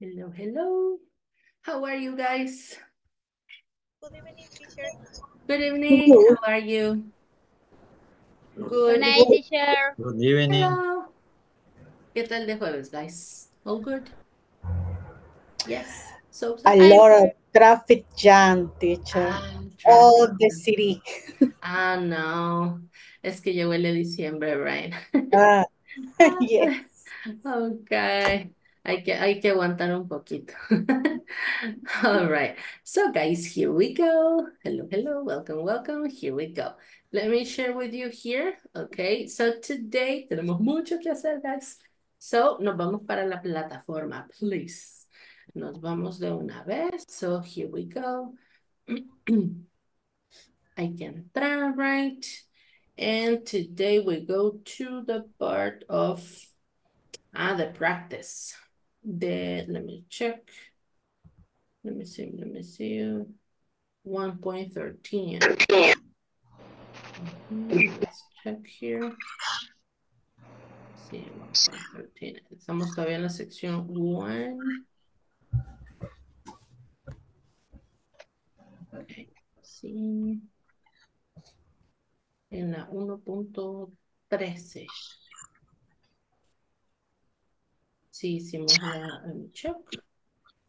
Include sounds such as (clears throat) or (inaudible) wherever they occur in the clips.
Hello, hello. How are you guys? Good evening, teacher. Good evening. How are you? Good. Good night, teacher. Good evening. Hello. ¿Qué tal de jueves, guys? All good? Yes. So A I- lot of traffic jam, teacher. Ah, All traffic the jam. city. Ah, no. Es que ya huele diciembre, right? Ah, (laughs) (laughs) yes. Okay. Hay que, hay que aguantar un poquito. (laughs) All right. So, guys, here we go. Hello, hello. Welcome, welcome. Here we go. Let me share with you here. Okay. So, today tenemos mucho que hacer, guys. So, nos vamos para la plataforma, please. Nos vamos de una vez. So, here we go. I can try, right? And today we go to the part of ah, the practice. The let me check. Let me see, let me see. 1.13. Mhm, Let's check here. Sí, 1.13. Estamos todavía en la sección 1. Okay, sí. En la 1.13. Sí, hicimos la me check.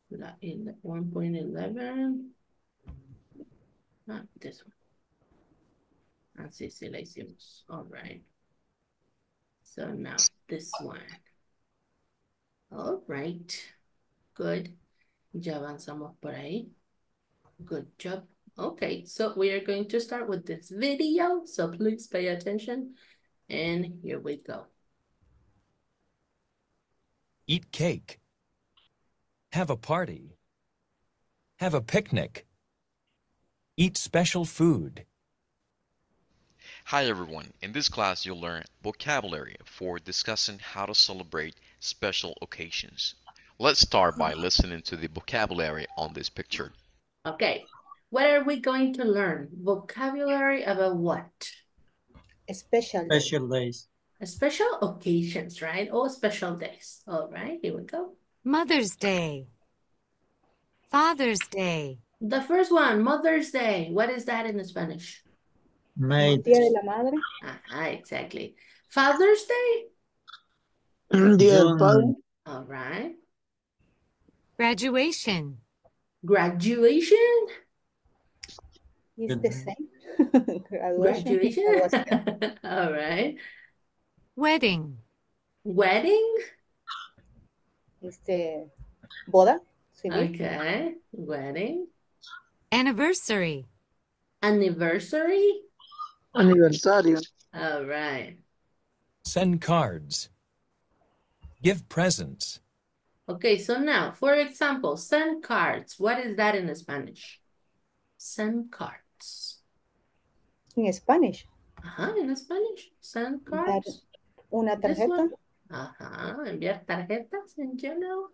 La ele- 1.11. Ah, this one. Ah, sí, sí, la hicimos. All right. So now this one. All right. Good. Ya avanzamos por ahí. Good job. Okay, so we are going to start with this video, so please pay attention. And here we go. Eat cake. Have a party. Have a picnic. Eat special food. Hi everyone, in this class you'll learn vocabulary for discussing how to celebrate special occasions. Let's start by listening to the vocabulary on this picture. Okay, what are we going to learn? Vocabulary about what? Special. Special days. Special occasions, right? Or special days. All right, here we go. Mother's Day. Father's Day. The first one, Mother's Day. What is that in Spanish? Made. Día de la Madre. Ah, exactly. Father's Day. June. All right. Graduation. Graduation. It's the same. (laughs) Graduation. Graduation. (laughs) All right. Wedding. Wedding. Este, boda. civil. Okay. Wedding. Anniversary. Anniversary. Aniversario. All right. Send cards. Give presents. Okay, so now, for example, send cards. What is that in Spanish? Send cards. In Spanish. Ajá, en Spanish. Send Dar cards. Una tarjeta. Ajá, enviar tarjetas en general.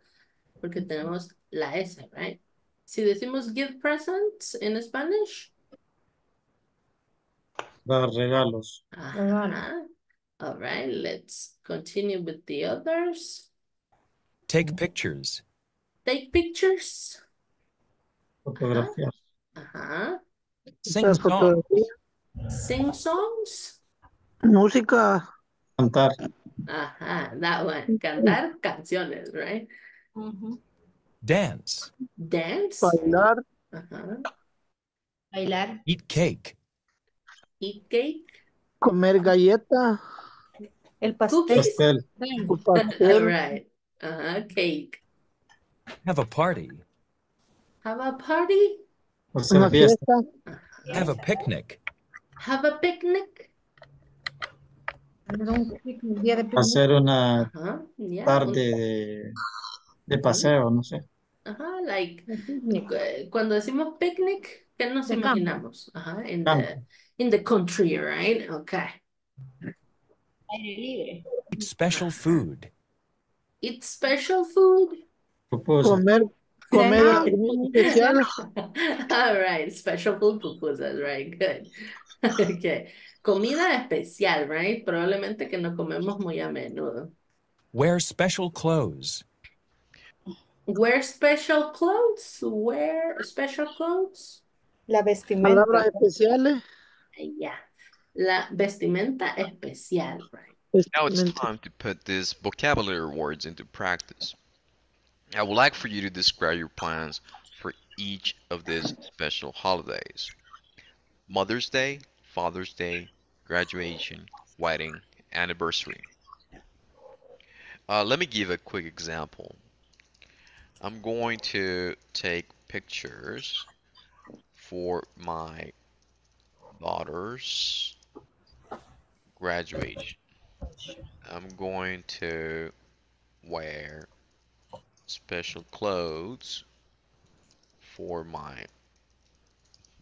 Porque tenemos la S, right? Si decimos give presents en Spanish. Dar regalos. Ajá. All right, let's continue with the others. Take pictures. Take pictures. Fotografiar. Ajá. Sing songs. Sing songs. Música. Cantar. Ajá, that one. Cantar canciones, right? Ujú. Dance. Dance. Bailar. Ajá. Bailar. Eat cake. Eat cake. Comer galleta. El pastel. Cookies. Pastel. All All right. Ajá, cake. Have a party. Have a party. Una fiesta. fiesta. Have a picnic. Have a picnic. Hacer una Ajá, yeah. tarde de, de paseo, no sé. Ajá, like cu- cuando decimos picnic, ¿qué nos De campo. imaginamos? Ajá, in the Campo. in the country, right? Okay. Aire libre. Eat special food. Eat special food. Pupusas. Comer. (laughs) Comer especial. (laughs) All right, special food pupusas, right? Good. (laughs) Okay. Comida especial, right? Probablemente que no comemos muy a menudo. Wear special clothes. wear special clothes, wear special clothes. La vestimenta. Palabras especiales. Yeah. La vestimenta especial, right? Now it's time to put these vocabulary words into practice. I would like for you to describe your plans for each of these special holidays. Mother's Day, Father's Day, graduation, wedding, anniversary. Uh, let me give a quick example. I'm going to take pictures for my daughter's graduation. I'm going to wear special clothes for my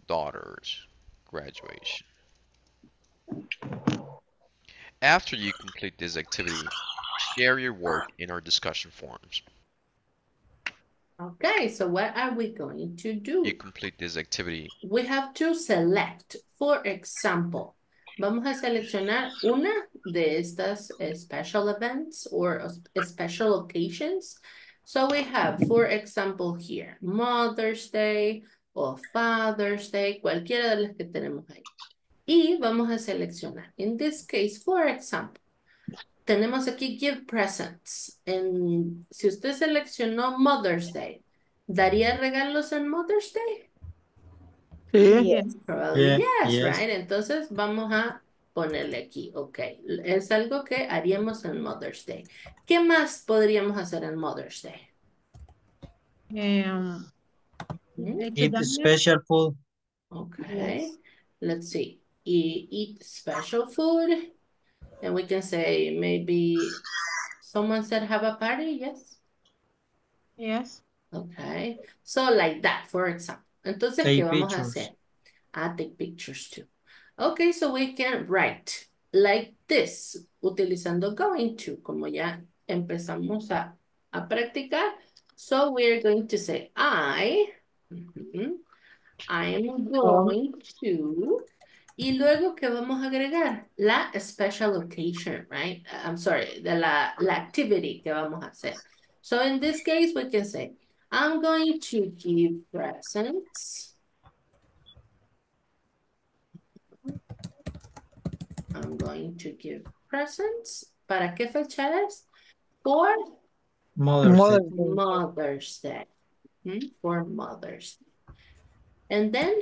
daughter's graduation. After you complete this activity, share your work in our discussion forums. Okay, so what are we going to do? You complete this activity. We have to select, for example, vamos a seleccionar una de estas special events or special occasions. So we have, for example, here, Mother's Day o Father's Day, cualquiera de las que tenemos ahí. Y vamos a seleccionar. In this case, for example, tenemos aquí give presents. En, si usted seleccionó Mother's Day, ¿daría regalos en Mother's Day? Sí. Yes. Probably Yeah, yes, yes. right? Entonces vamos a ponerle aquí, ok. Es algo que haríamos en Mother's Day. ¿Qué más podríamos hacer en Mother's Day? Que Eat special food. Okay, let's see. E- eat special food. And we can say maybe someone said have a party, yes? Yes. Okay, so like that, for example. Entonces, ¿qué Take vamos a pictures. hacer? Ah, take pictures too. Okay, so we can write like this, utilizando going to, como ya empezamos a, a practicar. So we're going to say, I, ujú, I am going to, y luego, ¿qué vamos a agregar? La special occasion, right? I'm sorry, de la, la activity que vamos a hacer. So in this case, we can say, I'm going to give presents. I'm going to give presents. ¿Para qué fecha es? For Mother's Mother- Day. Mother's Day. ¿Mm? For Mother's Day. And then,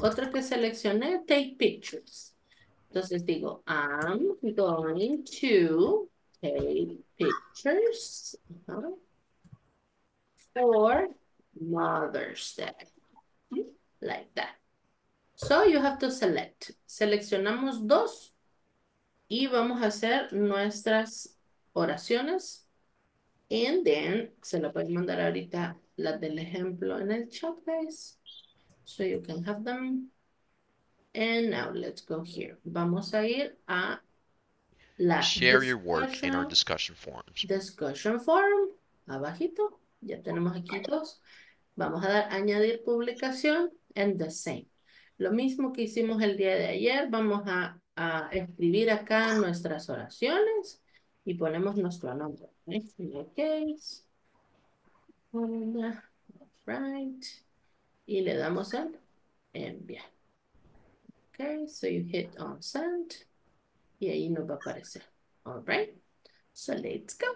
otro que seleccioné, take pictures. Entonces digo, I'm going to take pictures for Mother's Day. Like that. So you have to select. Seleccionamos dos y vamos a hacer nuestras oraciones. And then se lo pueden mandar ahorita las del ejemplo en el chat, guys. So you can have them. And now let's go here. Vamos a ir a la Share your work in our discussion- forums. Discussion forum, abajito, ya tenemos aquí dos. Vamos a dar añadir publicación and the same. Lo mismo que hicimos el día de ayer, vamos a, a escribir acá nuestras oraciones y ponemos nuestro nombre. ¿eh? In case, right. Y le damos en enviar. Okay, so you hit on send y ahí nos va a aparecer. All right. So let's go.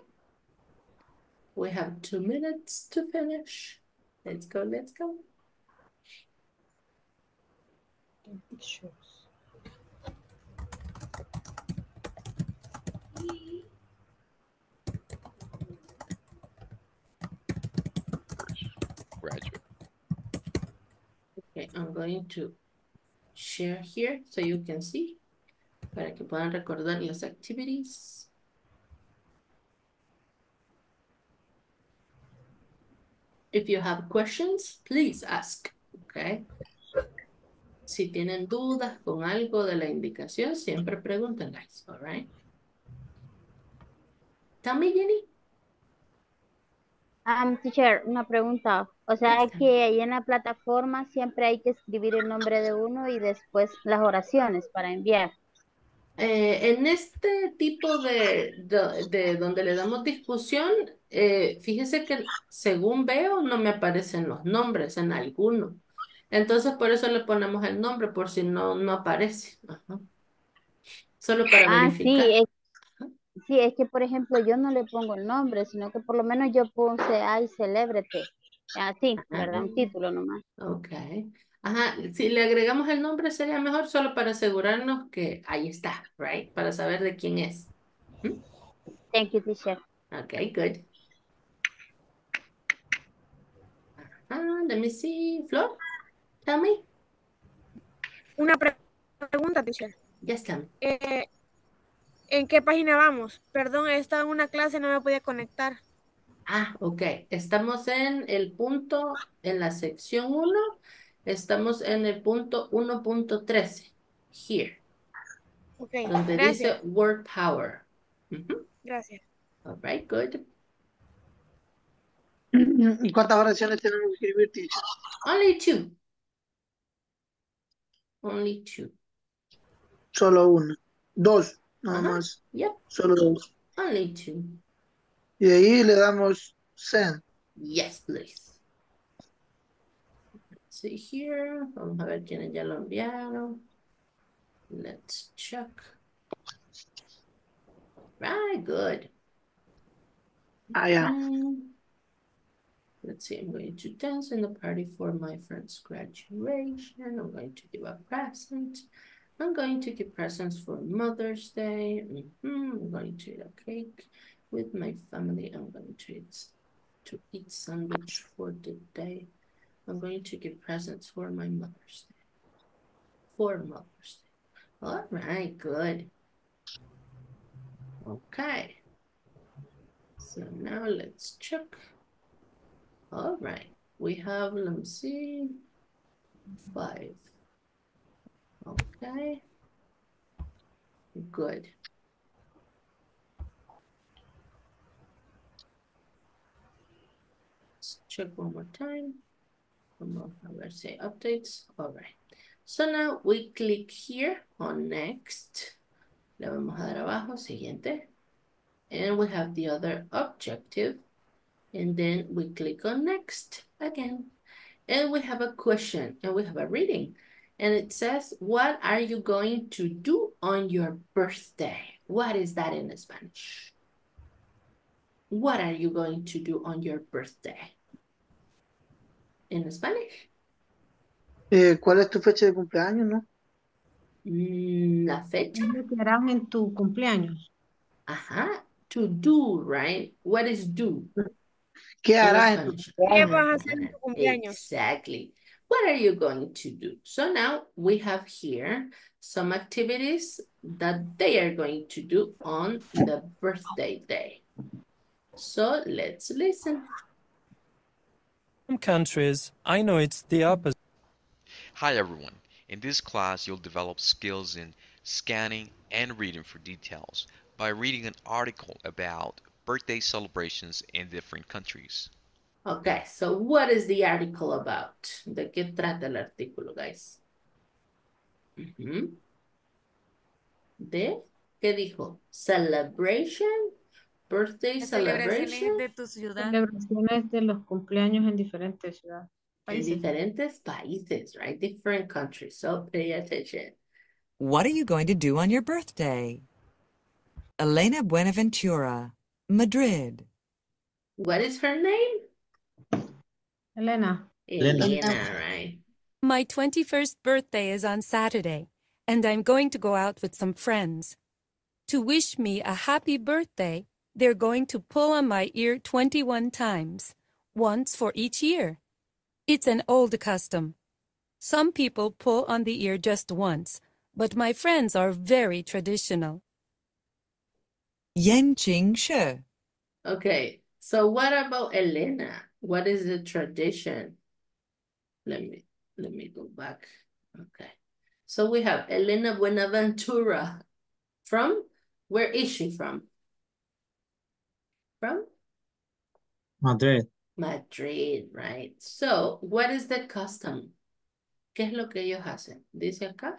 We have two minutes to finish. Let's go, let's go. Okay, I'm going to share here so you can see. Para que puedan recordar las activities. If you have questions, please ask. Okay. Si tienen dudas con algo de la indicación, siempre pregunten, guys. All right. Jenny. Um, teacher, una pregunta. O sea, que ahí en la plataforma siempre hay que escribir el nombre de uno y después las oraciones para enviar. Eh, en este tipo de, de, de donde le damos discusión, eh, fíjese que según veo no me aparecen los nombres en alguno. Entonces por eso le ponemos el nombre por si no, no aparece. Ajá. Solo para Ah, sí, verificar. es, sí, es que por ejemplo yo no le pongo el nombre, sino que por lo menos yo puse, ay, celébrate. Así, ¿verdad? Un título nomás. Ok. Ajá, si le agregamos el nombre sería mejor solo para asegurarnos que ahí está, right? Para saber de quién es. ¿Mm? Thank you, teacher. Okay, good. Ah, let me see. Flor, tell me. Una pre- pregunta, teacher. Yes, tell me. Eh, ¿en qué página vamos? Perdón, he estado en una clase y no me podía conectar. Ah, ok. Estamos en el punto, en la sección 1. Estamos en el punto 1.13. Here. Ok, Donde gracias. dice word power. Gracias. All right, good. (clears throat) ¿Y cuántas oraciones tenemos que escribir, teacher? Only two. Only two. Solo una. Dos, nada Ajá. más. Yep, Solo dos. only two. Y ahí le damos send. Yes, please. Let's see here. Vamos a ver quiénes ya lo enviaron. Let's check. Right, good. Ah, ya. Mm. Let's see, I'm going to dance in the party for my friend's graduation. I'm going to give a present. I'm going to give presents for Mother's Day. Mhm, I'm going to eat a cake with my family. I'm going to eat to eat sandwich for the day. I'm going to give presents for my Mother's Day. For Mother's Day. All right, good. Okay. So now let's check. All right, we have, let me see, five. Okay. Good. Let's check one more time. Vamos more, ver si hay updates. All right. So now we click here on next. Le vamos a dar abajo, siguiente. And we have the other objective. And then we click on next again. And we have a question and we have a reading. And it says, what are you going to do on your birthday? What is that in Spanish? What are you going to do on your birthday? In Spanish? Eh, ¿Cuál es tu fecha de cumpleaños, no? Mm, La fecha. Que harás en tu cumpleaños. Ajá. To do, right? What is do? ¿Qué harás en tu Spanish? ¿Qué vas a hacer en tu cumpleaños? Exactly. What are you going to do? So now we have here some activities that they are going to do on the birthday day. So let's listen. Some countries, I know it's the opposite. Hi everyone. In this class, you'll develop skills in scanning and reading for details by reading an article about birthday celebrations in different countries. Okay, so what is the article about? ¿De qué trata el artículo, guys? Ujú. ¿De qué dijo? Celebration? Birthday celebration? de tu ciudad. Celebraciones de los cumpleaños en diferentes ciudades. En diferentes países, right? Different countries. So pay attention. What are you going to do on your birthday? Elena Buenaventura, Madrid. What is her name? Elena, Elena. Elena, right? My 21st birthday is on Saturday, and I'm going to go out with some friends. To wish me a happy birthday, they're going to pull on my ear 21 times, once for each year. It's an old custom. Some people pull on the ear just once, but my friends are very traditional. Yenqing She. Okay, so what about Elena? What is the tradition? Let me let me go back. Okay. So we have Elena Buenaventura. From? Where is she from? From? Madrid. Madrid, right? So, what is the custom? ¿Qué es lo que ellos hacen? Dice acá.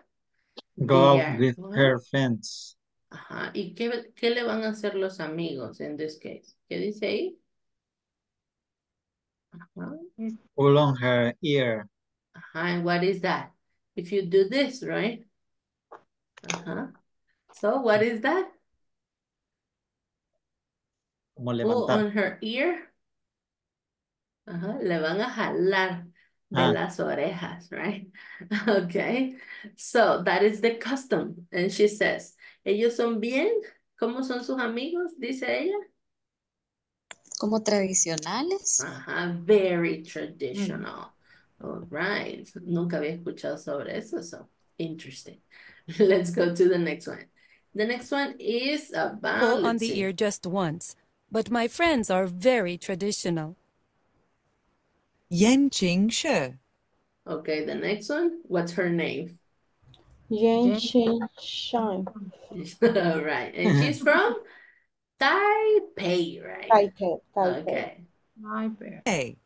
Go out with What? her friends. Ajá. ¿Y qué, qué le van a hacer los amigos en this case? ¿Qué dice ahí? Ajá. Pull on her ear. Ajá. And what is that? If you do this, right? Ajá. So what is that? Como Pull levantar. on her ear. Ajá. Le van a jalar de Ah. las orejas, right? (laughs) Okay. So that is the custom. And she says, ellos son bien. ¿Cómo son sus amigos? Dice ella. Como tradicionales. Ajá, very traditional. Mm. All right. Nunca había escuchado sobre eso, so interesting. (laughs) Let's go to the next one. The next one is about, Pull on the see. ear just once. But my friends are very traditional. Yen Ching She. Okay, the next one, what's her name? Yen Shin Shine. (laughs) All right, and she's from Taipei, right? Taipei. Taipei. Okay. Hey.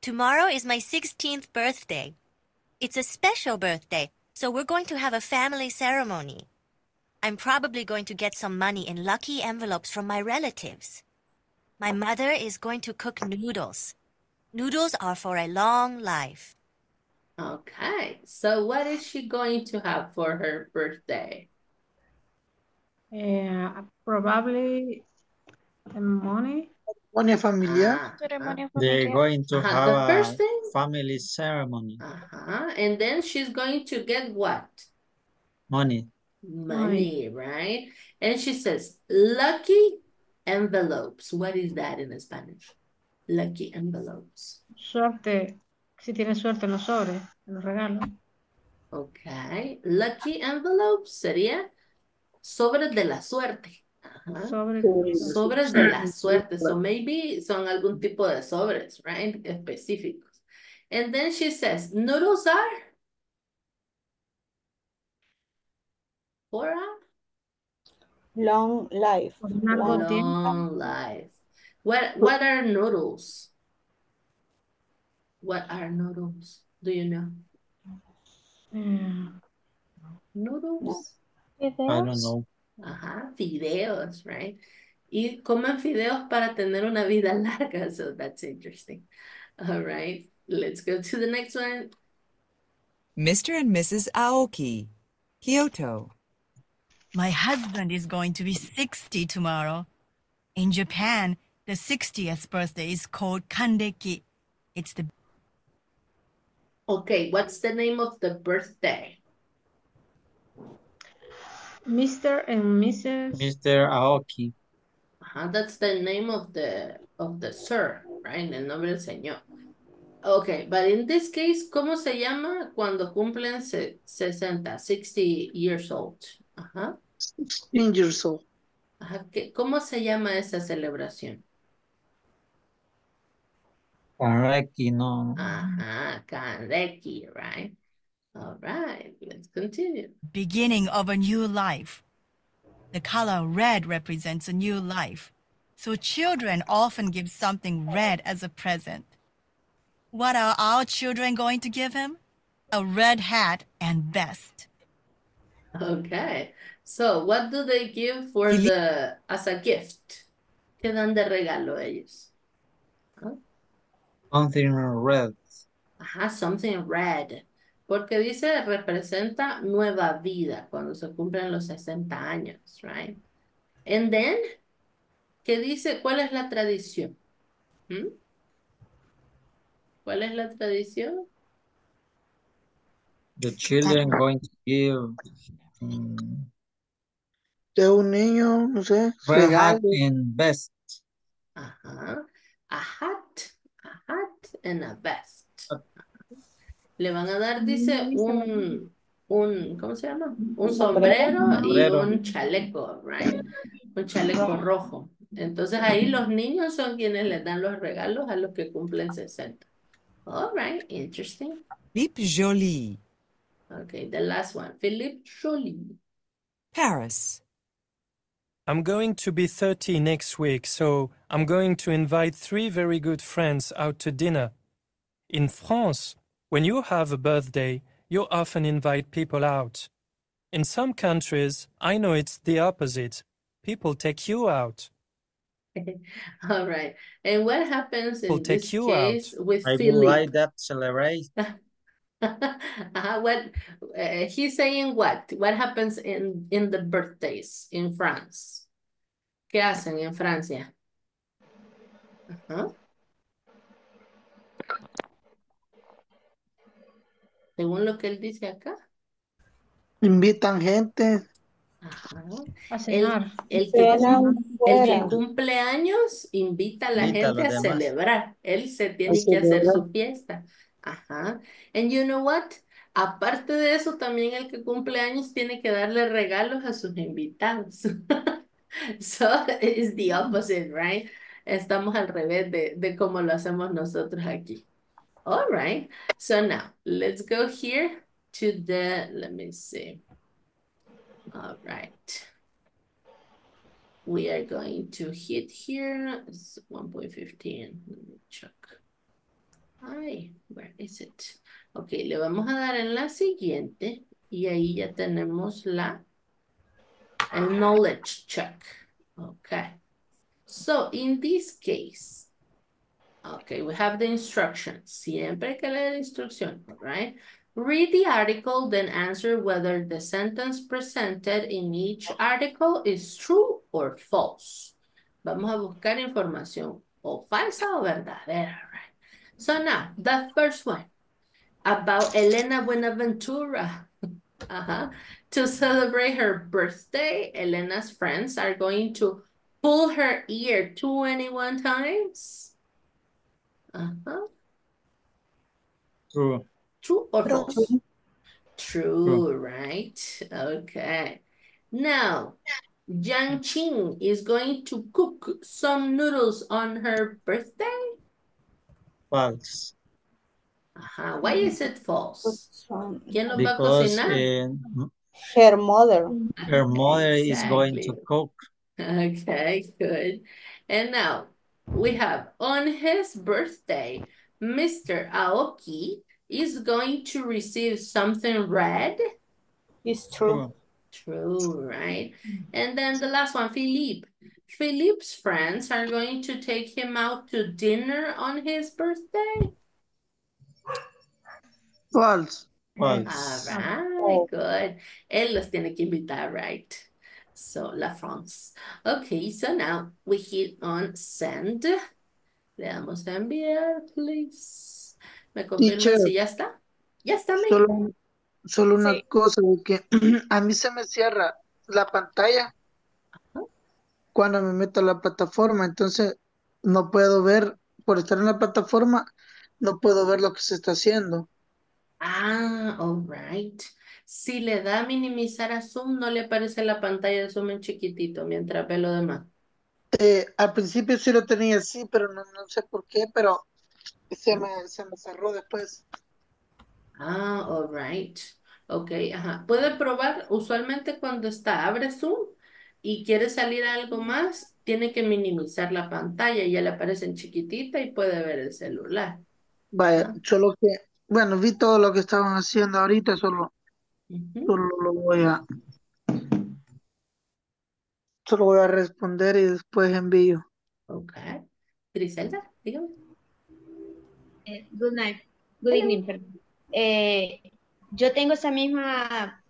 Tomorrow is my 16th birthday. It's a special birthday, so we're going to have a family ceremony. I'm probably going to get some money in lucky envelopes from my relatives. My mother is going to cook noodles. Noodles are for a long life. Okay, so what is she going to have for her birthday? Eh, probably the money. Ceremonia familiar. Ah, Ceremonia They're going to Ajá, have the first a thing. family ceremony. Uh-huh. And then she's going to get what? Money. Money, right? And she says, lucky envelopes. What is that in Spanish? Lucky envelopes. Suerte. Si tiene suerte en los sobres, en los regalos. Okay. Lucky envelopes sería sobres de la suerte. Ajá. Sobres. Sobres de la suerte. So maybe son algún tipo de sobres, right? Específicos. And then she says, noodles are for a Long life. Long- life. What what are noodles? What are noodles? Do you know? Eh, Noodles. I don't know. Ajá, fideos, right? Y comen fideos para tener una vida (laughs) larga, so that's interesting. All right, let's go to the next one. Mr. and Mrs. Aoki. Kyoto. My husband is going to be 60 tomorrow. In Japan, the 60th birthday is called Kanreki. It's the Okay, what's the name of the birthday? Mr. and Mrs. Mr. Aoki. Ajá, that's the name of the of the sir, right? El nombre del señor. Okay, but in this case, ¿cómo se llama cuando cumplen se- 60, 60 years old? Ajá. 16 years old. Ajá, ¿qué- ¿Cómo se llama esa celebración? Kareki, no. Ajá, Kanreki, right? All right, let's continue. beginning of a new life. The color red represents a new life. So children often give something red as a present. What are our children going to give him? A red hat and vest. Okay, so what do they give for the, as a gift? ¿Qué dan de regalo ellos? Something red. Ajá, something red. Porque dice representa nueva vida cuando se cumplen los 60 años, right? And then, ¿qué dice? ¿Cuál es la tradición? ¿Mm? ¿Cuál es la tradición? The children going to give mm, De un niño, no sé, regalo. and vest. Ajá. A hat, a hat and a vest. Le van a dar, dice, un, un, ¿cómo se llama? Un sombrero y un chaleco, right? Un chaleco rojo. Entonces ahí los niños son quienes les dan los regalos a los que cumplen 60. All right, interesting. Philippe Joly. Okay, the last one. Philippe Joly. Paris. I'm going to be 30 next week, so I'm going to invite three very good friends out to dinner. In France, when you have a birthday, you often invite people out. In some countries, I know it's the opposite. People take you out. (laughs) All right. And what happens Will in take this you out. case with I would Philip? like that celebrate. (laughs) Uh-huh, what uh, he's saying what? What happens in in the birthdays in France? ¿Qué hacen en Francia? Ajá. Según lo que él dice acá. Invitan gente. Ajá. A El, cenar. el que, el cumple años invita a la Invita gente a celebrar. Él se A tiene que hacer su fiesta. Ajá. And you know what? Aparte de eso, también el que cumple años tiene que darle regalos a sus invitados. (laughs) So it's the opposite, right? Estamos al revés de, de cómo lo hacemos nosotros aquí. All right. So now let's go here to the, let me see. All right. We are going to hit here. It's 1.15. Let me check. Ay, where is it? Ok, le vamos a dar en la siguiente y ahí ya tenemos la el knowledge check. Okay. So in this case, okay, we have the instructions. Siempre que la instrucción, right? Read the article, then answer whether the sentence presented in each article is true or false. Vamos a buscar información o falsa o verdadera, right? So now, the first one about Elena Buenaventura. (laughs) Uh-huh. To celebrate her birthday, Elena's friends are going to pull her ear 21 times. Uh-huh. True. True or True. false? True, right? Okay. Now, Jiang Qing is going to cook some noodles on her birthday. False. Ajá. Why is it false? Son- ¿Quién los va a Because cocinar? Her mother. her mother is going to cook. (laughs) Okay, good. And now we have on his birthday, Mr. Aoki is going to receive something red. It's true. True, right? Mm-hmm. And then the last one, Philippe. Philippe's friends are going to take him out to dinner on his birthday. False. All False. right, Oh. good. Él los tiene que invitar, right? So, La France. Okay, so now we hit on send. Le damos a enviar, please. ¿Me confirman Teacher. si ya está? Ya está, May. Solo, solo una Sí. cosa, que (clears throat) a mí se me cierra la pantalla cuando me meto a la plataforma, entonces no puedo ver, por estar en la plataforma, no puedo ver lo que se está haciendo. Ah, all right. Si le da a minimizar a Zoom, no le aparece la pantalla de Zoom en chiquitito mientras ve lo demás. Eh, al principio sí lo tenía así, pero no, no sé por qué, pero se me, se me cerró después. Ah, all right. Ok, ajá. Puede probar, usualmente cuando está, abre Zoom y quiere salir algo más, tiene que minimizar la pantalla y ya le aparece en chiquitita y puede ver el celular. Vaya, solo que, bueno, vi todo lo que estaban haciendo ahorita, solo, Solo lo voy a, solo voy a responder y después envío. Ok. Griselda, dígame. Eh, good night. Good evening, perdón. Eh, yo tengo esa misma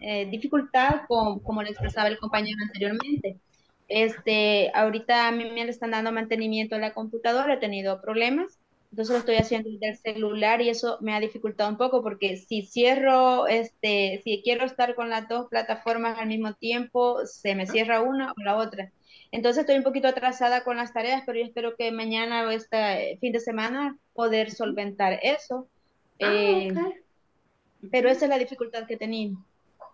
eh, dificultad con, como le expresaba el compañero anteriormente. Este, ahorita a mí me le están dando mantenimiento a la computadora, he tenido problemas, entonces lo estoy haciendo desde el celular y eso me ha dificultado un poco porque si cierro, este, si quiero estar con las dos plataformas al mismo tiempo, se me cierra una o la otra. Entonces estoy un poquito atrasada con las tareas, pero yo espero que mañana o este fin de semana poder solventar eso. Ah, Eh, ok. pero esa es la dificultad que he tenido.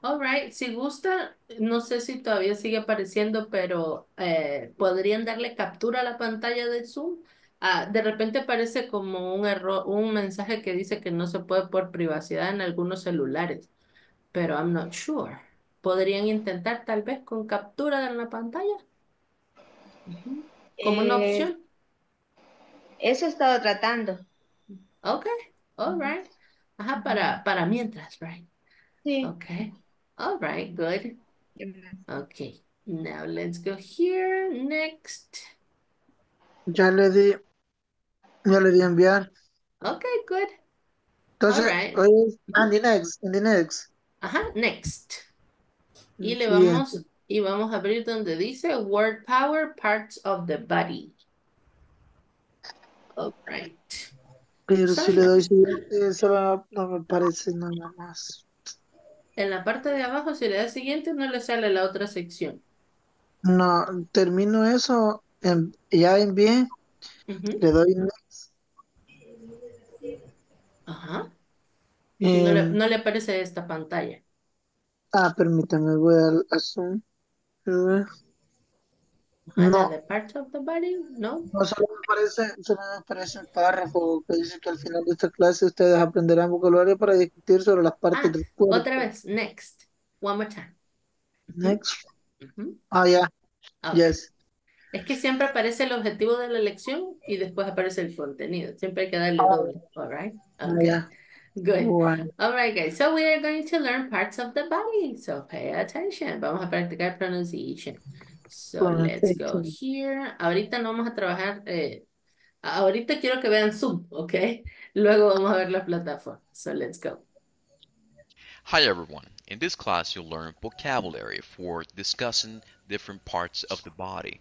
All right, si gusta, no sé si todavía sigue apareciendo, pero eh, podrían darle captura a la pantalla de Zoom. Ah, de repente aparece como un error, un mensaje que dice que no se puede por privacidad en algunos celulares, pero I'm not sure. ¿Podrían intentar tal vez con captura de la pantalla? Como una Eh, opción. eso he estado tratando. Ok, all right. Ajá, para, para mientras, right? Sí. Okay. All right, good. Okay, now let's go here. Next. Ya le di, ya le di enviar. Okay, good. Entonces, hoy es and the next, in the next. Ajá, next. Y le vamos, y vamos a abrir donde dice word power parts of the body. All right. Pero si le doy siguiente, no me parece nada más. En la parte de abajo, si le da siguiente, no le sale la otra sección. No, termino eso, en- ya envié, le doy. Ajá. No le, em, no le aparece esta pantalla. ah, permítame, voy al Zoom. La No, parts of the body, ¿no? no solo me parece, solo me parece un párrafo que dice que al final de esta clase ustedes aprenderán vocabulario para discutir sobre las partes Ah, del cuerpo. otra vez, next. One more time. Next. Ah, ya. Ah, Yes. Es que siempre aparece el objetivo de la lección y después aparece el contenido. Siempre hay que darle Ah. doble. All right? Okay. ya. Good. Bueno. All right, guys. So we are going to learn parts of the body. So pay attention. Vamos a practicar pronunciation. So let's go Pronunciation. here. Ahorita no vamos a trabajar. eh, ahorita quiero que vean Zoom, ¿ok? Luego vamos a ver la plataforma. So let's go. Hi everyone. In this class you'll learn vocabulary for discussing different parts of the body.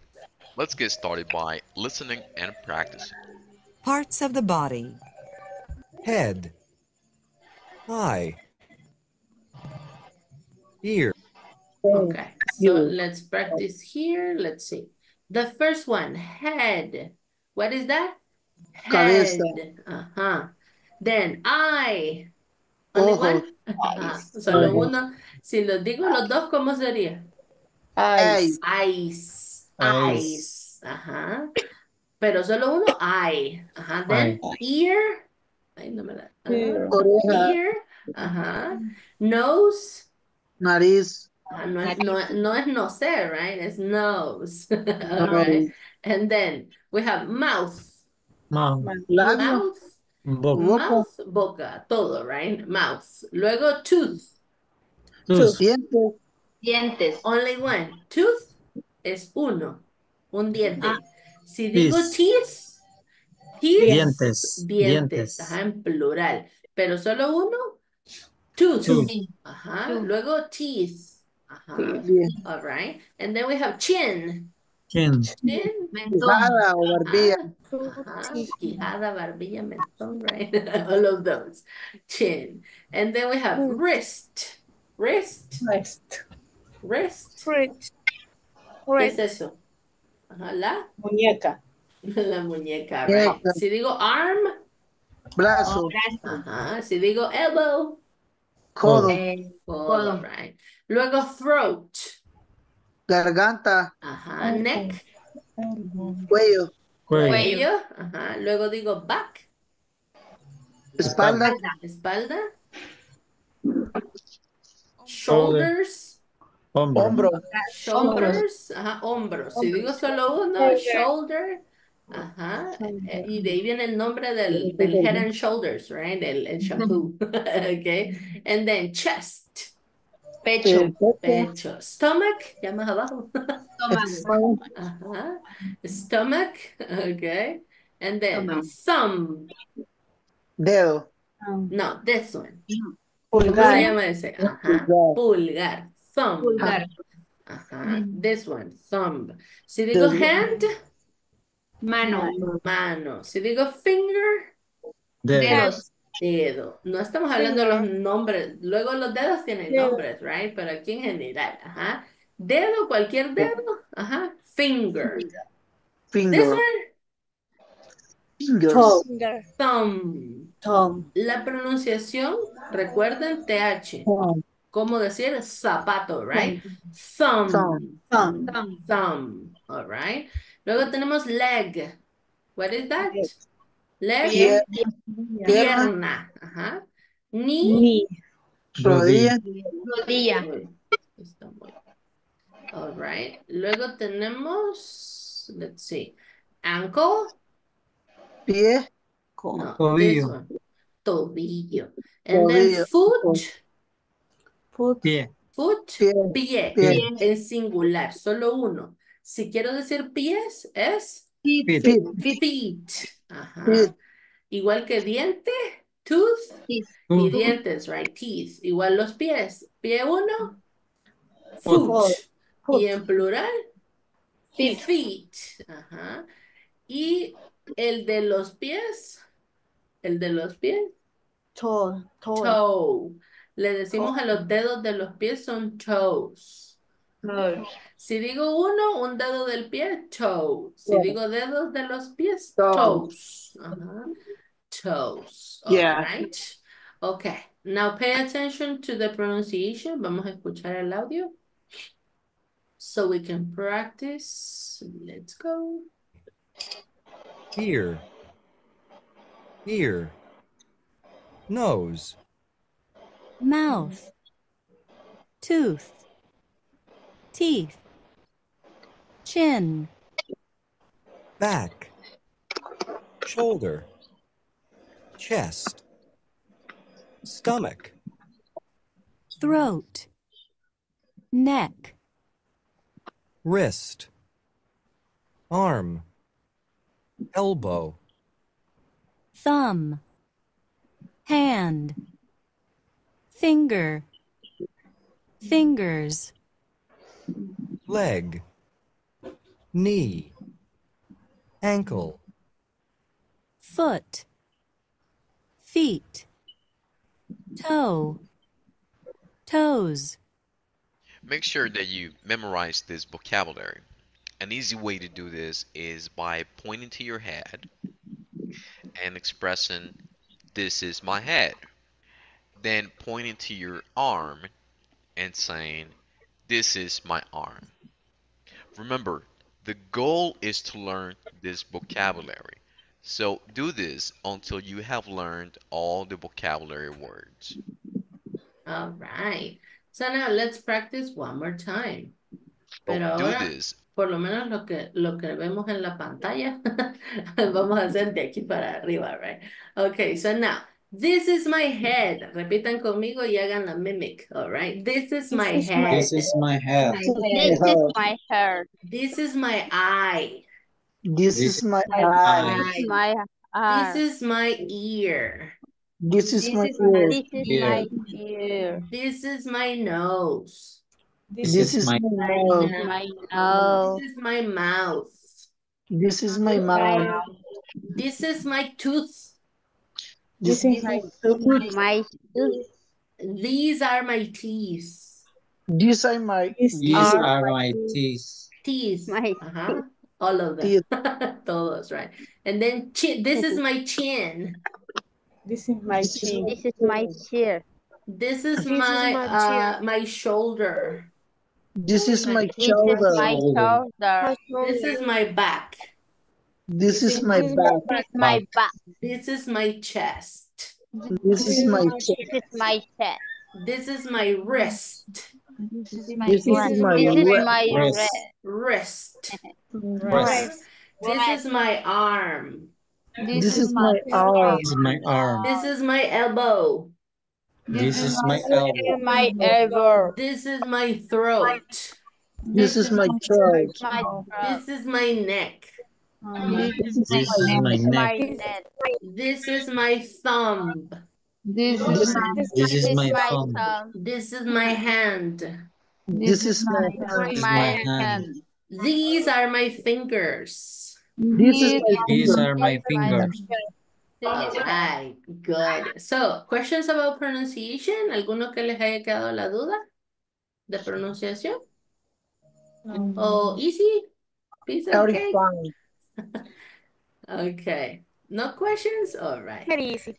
Let's get started by listening and practicing. Parts of the body. Head. Eye. Ear. Okay. So let's practice here. Let's see. The first one, head. What is that? Head. Uh-huh. Then eye. Only Ojos. one? Ajá. Solo uno. Si los digo los dos, ¿cómo sería? Eyes. Eyes. Eyes. Eyes. Ajá. Pero solo uno, eye. Ajá. Then ear. Ay, no me la. ajá. Oreja. Ear. Ajá. Nose. Nariz. Ah, no es, no, no es nose, right? It's nose. All Nariz. right. And then we have mouth. Mouth. Labio. Mouth, Boca. Boca. mouth, boca, todo, right? Mouth. Luego tooth. Tooth. Dientes. Dientes. Only one. Tooth es uno. Un diente. Si digo Teeth. Dientes. dientes. Dientes. Ajá, en plural. Pero solo uno, tooth. Tooth. Ajá. Luego teeth. Ajá. Bien. All right. And then we have chin. Chin. Chin. Quijada o barbilla. Ajá, quijada, barbilla, mentón, right? (laughs) All of those. Chin. And then we have wrist. Wrist. Next. Wrist. Fruit. ¿Qué es eso? Ajá, la, Muñeca. (laughs) la muñeca, right? Si digo arm, Brazo. ajá. Si digo elbow, Codo. Eh, codo, Codo. right? Luego throat, Garganta. ajá. Neck, Cuello. Cuello. cuello, ajá. Luego digo back, Espalda. espalda. Shoulders. Hombro. Hombro. Shoulders, ajá, hombros. Si digo solo uno, shoulder, ajá, eh, y de ahí viene el nombre del, del head and shoulders, right? El, el shampoo, (laughs) okay? And then chest, Pecho. pecho, stomach, ya más abajo, Estómago. ajá, stomach, okay? And then thumb, Dedo. no, this one. ¿Cómo se Pulgar. llama ese? Ajá, pulgar, thumb, Pulgar. ajá, this one, thumb. Si digo hand, Mano. Mano. Si digo finger, Dedo. Dedos. dedo. No estamos hablando de los nombres. Luego los dedos tienen Dedo. nombres, right? Pero aquí en general, ajá. Dedo, cualquier dedo, ajá. Finger. This Finger. one, Fingers. Toe. Finger. thumb. Thumb. La pronunciación, recuerden TH. Thumb. Como decir zapato, right? Thumb. Thumb. Thumb. Thumb. Thumb. All right. Luego tenemos leg. What is that? Leg. Pie. Pierna. Pierna. Ajá. Knee. Knee. Rodilla. Rodilla. Está muy- All right. Luego tenemos, let's see, ankle. Pie. No, Tobillo. Tobillo. And then foot. Foot. Pie. Foot Foot, Pie. pie, Pie. en singular, solo uno. Si quiero decir pies, es Feet. feet. Ajá. Feet. Igual que diente, tooth, y dientes, right? Teeth. Igual los pies. Pie uno, Foot. foot. Y en plural, Feet. feet. Ajá. Y el de los pies, el de los pies, Toe. Toe. toe. Le decimos a los dedos de los pies son toes. Si digo uno, un dedo del pie, toe. Si Yeah. digo dedos de los pies, Toes. toes. Toes. All Yeah. right. Okay. Now pay attention to the pronunciation. Vamos a escuchar el audio. So we can practice. Let's go. Ear. Ear. Nose. mouth, tooth, teeth, chin, Back. Shoulder. Chest. Stomach. throat, neck, Wrist. Arm. Elbow. thumb, hand, finger, fingers, Leg. Knee. Ankle. foot, feet, toe, toes. Make sure that you memorize this vocabulary. An easy way to do this is by pointing to your head and expressing, This is my head. Then pointing to your arm and saying, This is my arm. Remember, the goal is to learn this vocabulary. So do this until you have learned all the vocabulary words. All right. So now let's practice one more time. Pero do ahora, this por lo menos lo que, lo que vemos en la pantalla, (laughs) vamos a hacer de aquí para arriba, right? Okay, so now, this is my head. Repitan conmigo y hagan la mimic, all right? This is my is my- head. This is my head. This is my hair. This is my eye. This This is my eye. eye. This is my eye. This is my ear. This is This my is ear. this is Ear. my ear. This is my nose. This is my mouth. My nose. This is my mouth. This is my mouth. This is my tooth. This This is is my my my tooth. These are my teeth. These are my These are are my teeth. Teeth. My Uh-huh. All of them. teeth. (laughs) Todos, right? And then chin. This is my chin. This is my chin. This is my chair. This is This is my my uh my shoulder. This is my This is shoulder. my shoulder. This is my back. This is my back. This is my back. This is my chest. This is my chest. This is my chest. This is my wrist. This is my This is wrist. my wrist. Wrist. wrist. Wrist. This is my arm. This is my arm. This is my arm. This is my elbow. This is my This is elbow. my elbow. This is my throat. This is my throat. This is my neck. Um, this is This is my my neck. neck. This is my thumb. This This is This is my thumb. thumb. This is my hand. This is my This hand. is my my hand. hand. These are my fingers. This These are my fingers. All right, good. So, questions about pronunciation? ¿Alguno que les haya quedado la duda de pronunciación? ¿O easy? Piece of cake? fine. Okay. No questions? All right. Very easy.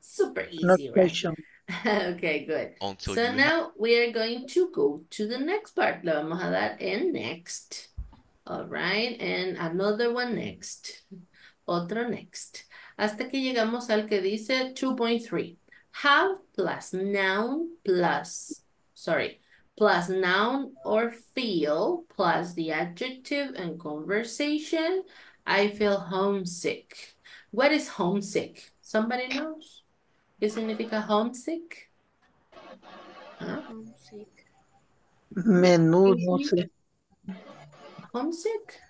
Super easy, No right? question. (laughs) Okay, good. until So you have now we are going to go to the next part. Le vamos a dar en next. All right, and another one next. Otro next. Hasta que llegamos al que dice 2.3. Have plus noun plus, sorry, plus noun or feel plus the adjective and conversation. I feel homesick. What is homesick? Somebody knows? ¿Qué significa homesick? Huh? Homesick. Menú, no sé. Homesick?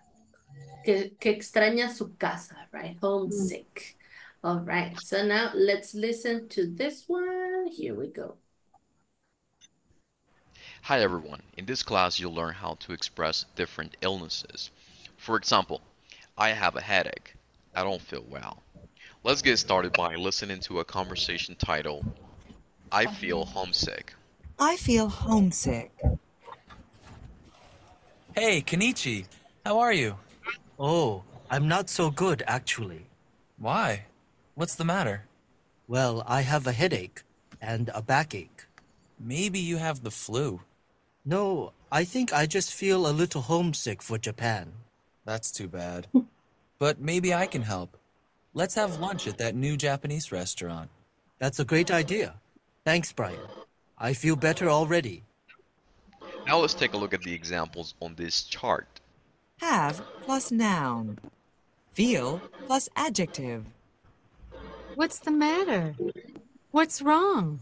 Que, que extraña su casa, right? Homesick. Mm. All right, so now let's listen to this one. Here we go. Hi everyone, in this class you'll learn how to express different illnesses. For example, I have a headache. I don't feel well. Let's get started by listening to a conversation titled, I feel uh-huh. homesick. I feel homesick. Hey, Kenichi, how are you? Oh, I'm not so good actually. Why? What's the matter? Well, I have a headache and a backache. Maybe you have the flu. No, I think I just feel a little homesick for Japan. That's too bad. but maybe I can help. Let's have lunch at that new Japanese restaurant. That's a great idea. Thanks, Brian. I feel better already. Now let's take a look at the examples on this chart. Have plus noun. Feel plus adjective. What's the matter? What's wrong?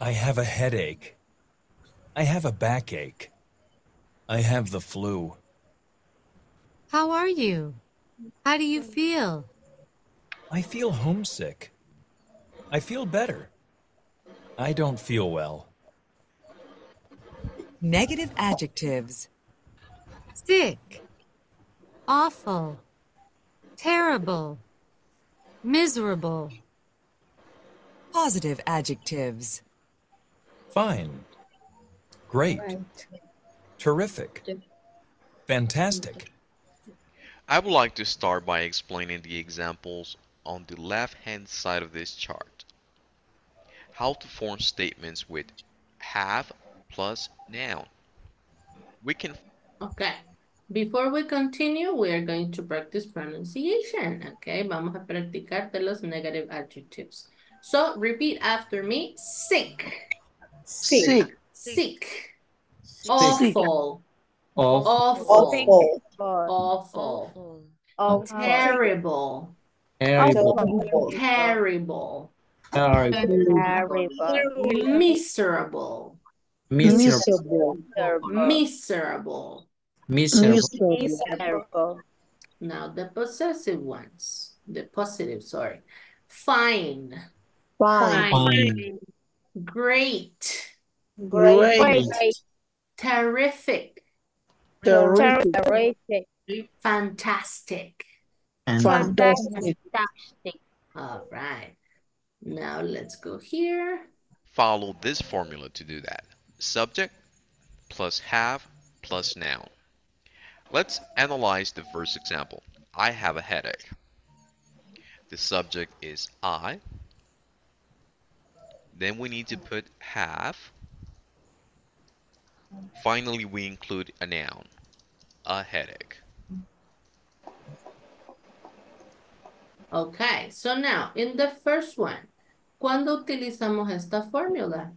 I have a headache. I have a backache. I have the flu. How are you? How do you feel? I feel homesick. I feel better. I don't feel well. Negative adjectives. Sick. Awful. Terrible. Miserable. Positive adjectives. Fine. Great. Terrific. Fantastic. I would like to start by explaining the examples on the left hand side of this chart. How to form statements with have plus noun. We can Okay. Before we continue, we are going to practice pronunciation. Okay, vamos a practicar de los negative adjectives. So repeat after me. Sick. Sick. Sick. Awful. Awful. Awful. Awful. Awful. Terrible. Terrible. Terrible. Terrible. Miserable. Miserable. Miserable. Miserable. Now the possessive ones. The positive, sorry. Fine. Fine. Great. Great. Terrific. Terrific. Fantastic. Fantastic. All right. Now let's go here. follow this formula to do that. Subject plus have plus noun. Let's analyze the first example. I have a headache. The subject is I. Then we need to put have. Finally, we include a noun, a headache. Okay, so now in the first one, ¿cuándo utilizamos esta fórmula?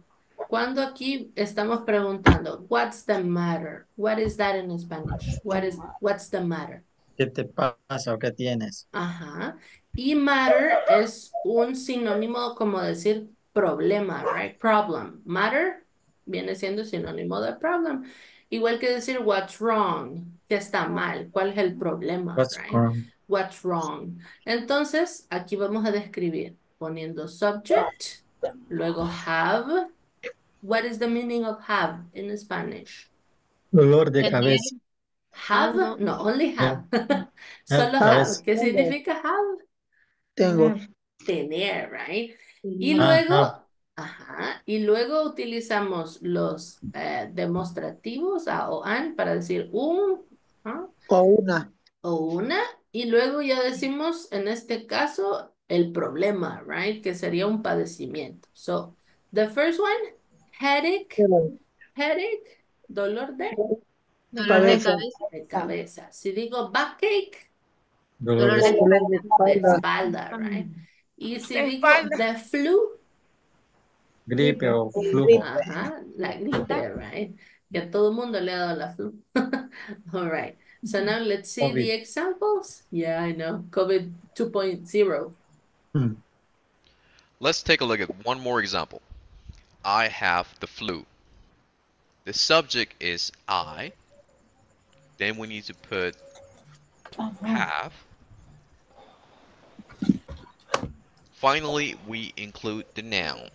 Cuando aquí estamos preguntando, what's the matter? What is that in Spanish? What is, what's the matter? ¿Qué te pasa o qué tienes? Ajá. Y matter es un sinónimo como decir problema, right? Problem. Matter viene siendo sinónimo de problem. Igual que decir what's wrong, que está mal, cuál es el problema, What's right? wrong? What's wrong. Entonces, aquí vamos a describir poniendo subject, luego have. What is the meaning of have in Spanish? Dolor de cabeza. Have, no, only have. (laughs) Solo Ah, have. cabeza. ¿Qué significa have? Tengo. Tener, right? Y luego, ajá, y luego utilizamos los eh, demostrativos a o an para decir un ¿ah? O una. o una, y luego ya decimos en este caso el problema, right? Que sería un padecimiento. So, the first one, headache, headache, dolor de, Dolor de Cabeza. cabeza. de cabeza. Si digo backache, Dolor de Dolor de de espalda. espalda, right? Y si De digo espalda. the flu, gripe o flujo. Ajá, la gripe, right? Que a todo mundo le ha dado la flu. (laughs) All right. So now let's see the examples. Yeah, I know. COVID 2.0. Hmm. Let's take a look at one more example. I have the flu. The subject is I. Then we need to put oh, have. Finally, we include the noun.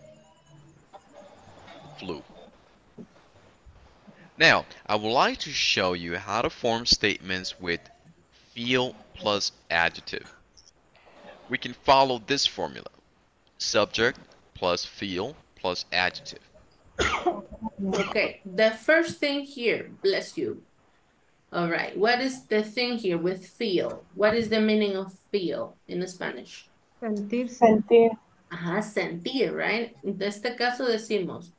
Flu. Now, I would like to show you how to form statements with feel plus adjective. We can follow this formula. Subject plus feel plus adjective. Okay, the first thing here, bless you. All right, what is the thing here with feel? What is the meaning of feel in Spanish? Sentirse. Sentir. Ajá, sentir, right? En este caso decimos,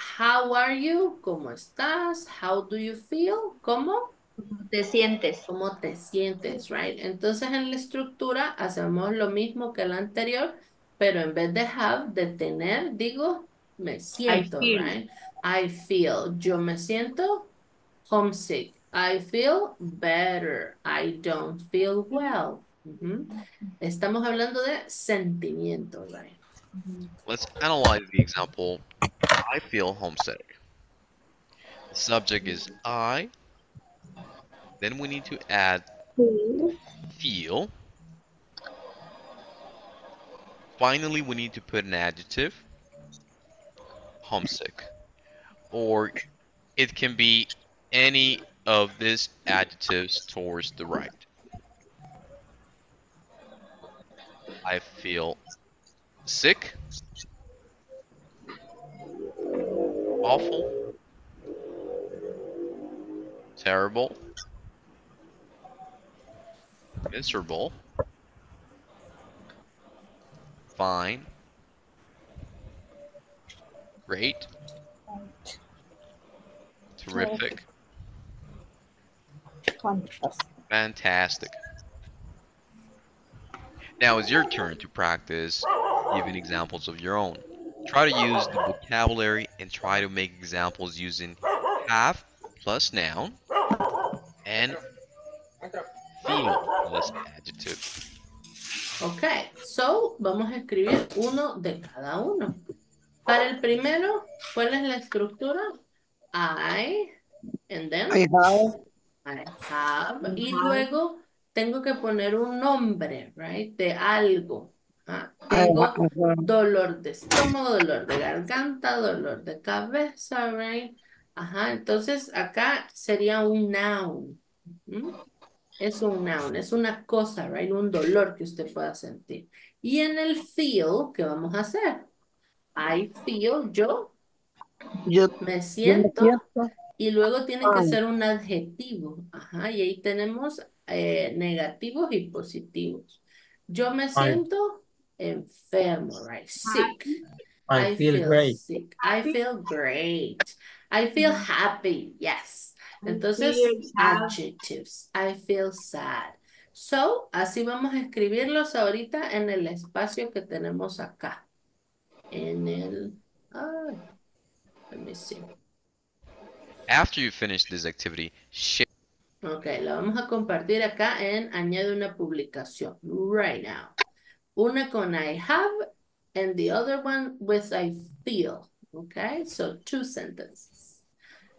how are you? ¿Cómo estás? How do you feel? ¿Cómo? Te sientes. ¿Cómo te sientes, right? Entonces en la estructura hacemos lo mismo que la anterior, pero en vez de have, de tener, digo, me siento, feel. right? I feel. Yo me siento homesick. I feel better. I don't feel well. Estamos hablando de sentimiento, right? Let's analyze the example. I feel homesick. The subject is I. Then we need to add feel. Finally, we need to put an adjective. Homesick. Or it can be any of these adjectives towards the right. I feel sick, awful, terrible, miserable, fine, great, terrific, Fantastic. fantastic. Now it's your turn to practice giving examples of your own. Try to use the vocabulary and try to make examples using have plus noun and feel plus adjective. Ok, so vamos a escribir uno de cada uno. Para el primero, ¿cuál es la estructura? I, and then I have. I have, y luego tengo que poner un nombre, right, de algo. Ah, I Tengo dolor de estómago, dolor de garganta, dolor de cabeza, right? Ajá, entonces acá sería un noun. ¿Mm? Es un noun, es una cosa, right? Un dolor que usted pueda sentir. Y en el feel, ¿qué vamos a hacer? I feel, yo Yo, me yo me siento y luego tiene que ser un adjetivo. Ajá, y ahí tenemos eh, negativos y positivos. Yo me siento enfermo, right? Sick. I feel great. sick. I feel great. I feel happy. Yes. Entonces, adjectives. I feel sad. So, así vamos a escribirlos ahorita en el espacio que tenemos acá. En el, let me see. After you finish this activity, share Ok, la vamos a compartir acá en añade una publicación. Right now. Una con I have and the other one with I feel. Okay, so two sentences.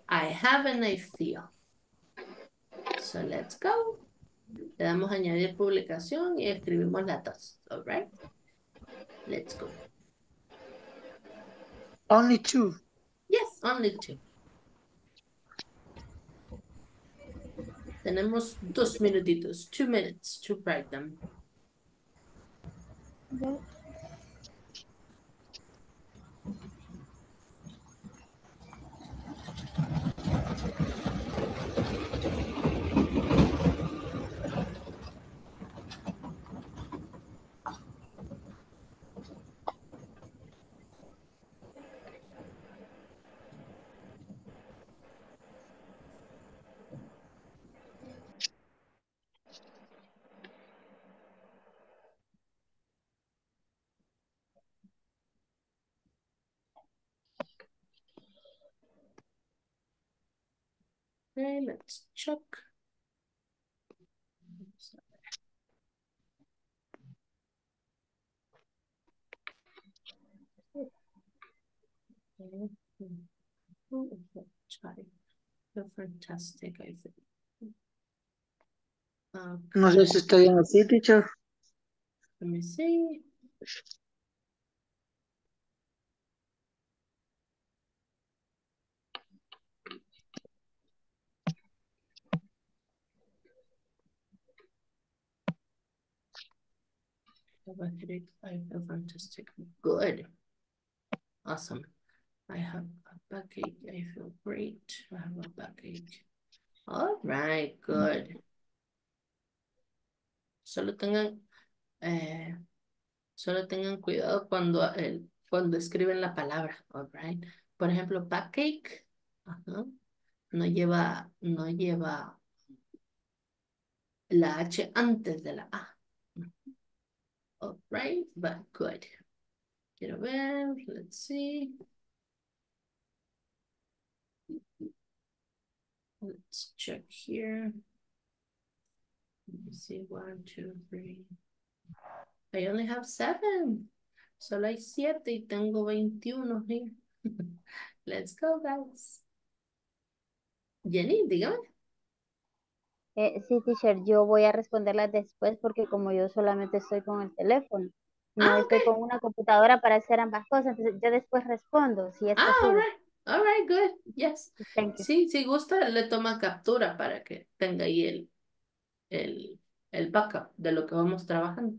I have and I feel. So let's go. Le damos a añadir publicación y escribimos las dos. All right. Let's go. Only two. Yes, only two. Tenemos dos minutitos, two minutes to write them. 对。Okay, let's check. fantastic, I think. No sé si está bien así, teacher. Let me see. A headache. I feel fantastic. Good. Awesome. I have a backache. I feel great. I have a backache. All right, good. Solo tengan, eh, solo tengan cuidado cuando, el, cuando escriben la palabra, all right? Por ejemplo, backache, ajá, no lleva, no lleva la H antes de la A. All right, but good. Quiero ver, let's see. Let's check here. Let me see, one, two, three. I only have seven. Solo hay siete y tengo 21 ¿eh? here. (laughs) Let's go, guys. Jenny, dígame. Eh, sí, teacher, yo voy a responderlas después porque como yo solamente estoy con el teléfono, no Ah, estoy okay. con una computadora para hacer ambas cosas, entonces yo después respondo, si es Ah, all posible. right. All right, good. Yes. Thank you. Sí, si gusta, le toma captura para que tenga ahí el, el, el backup de lo que vamos trabajando.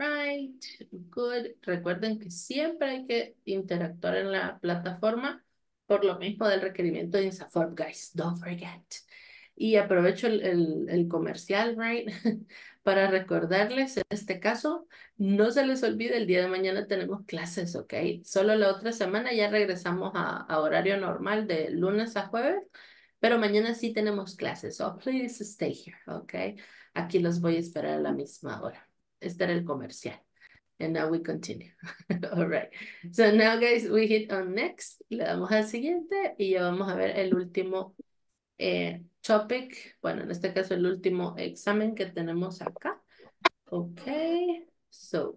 Right, good. Recuerden que siempre hay que interactuar en la plataforma por lo mismo del requerimiento de INSAFORP, guys. Don't forget. Y aprovecho el, el, comercial, right? (laughs) Para recordarles, en este caso, no se les olvide, el día de mañana tenemos clases, ¿ok? Solo la otra semana ya regresamos a, a horario normal de lunes a jueves, pero mañana sí tenemos clases. So please stay here, ¿ok? Aquí los voy a esperar a la misma hora. Este era el comercial. And now we continue. (laughs) All right. So now, guys, we hit on next. Le damos al siguiente y ya vamos a ver el último eh, topic. Bueno, en este caso, el último examen que tenemos acá. Okay. So,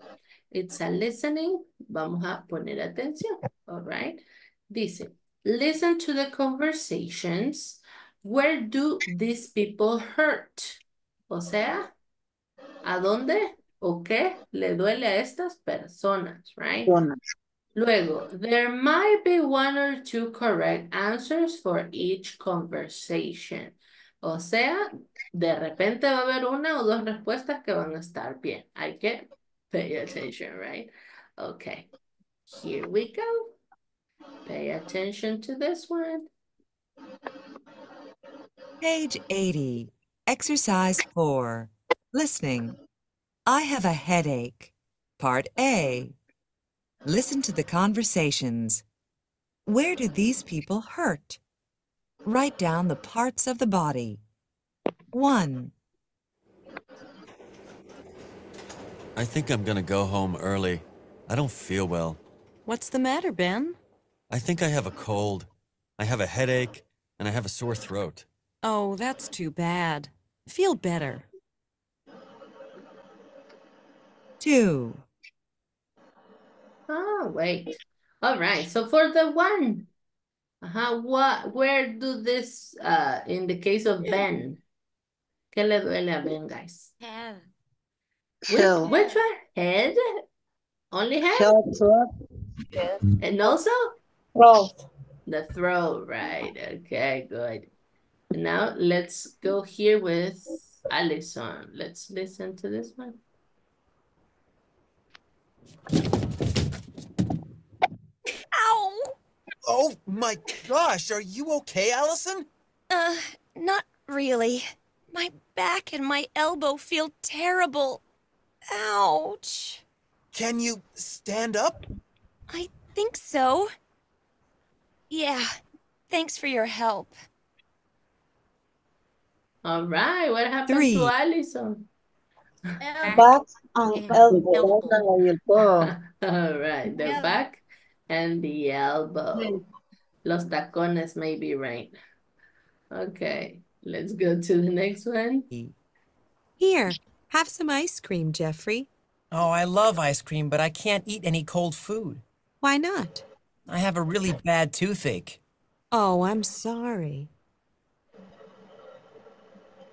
it's a listening. Vamos a poner atención. All right. Dice, listen to the conversations. Where do these people hurt? O sea, ¿a dónde o qué le duele a estas personas, right? Personas. Luego, there might be one or two correct answers for each conversation. O sea, de repente va a haber una o dos respuestas que van a estar bien. Hay que pay attention, right? Okay, here we go. Pay attention to this one. Page 80, Exercise 4, Listening. I have a headache. Part A. Listen to the conversations. Where do these people hurt? Write down the parts of the body. 1. I think I'm gonna go home early. I don't feel well. What's the matter, Ben? I think I have a cold. I have a headache, and I have a sore throat. Oh, that's too bad. Feel better. 2. Oh, wait. All right. So for the one, uh-huh, what, where do this, uh, in the case of Ben, ¿qué le duele a Ben, guys? Head. Which, Hell. which one? Head? Only head? Hell, throat. And also Throat. the throat, right? Okay, good. Now let's go here with Allison. Let's listen to this one. Ow! Oh my gosh, are you okay, Allison? Uh, not really. My back and my elbow feel terrible. Ouch. Can you stand up? I think so. Yeah. Thanks for your help. All right, what happened Three. to Allison? Back and elbow. Ahí el codo. All right, the back and the elbow. Los tacones may be right. Okay, let's go to the next one. Here, have some ice cream, Jeffrey. Oh, I love ice cream, but I can't eat any cold food. Why not? I have a really bad toothache. Oh, I'm sorry.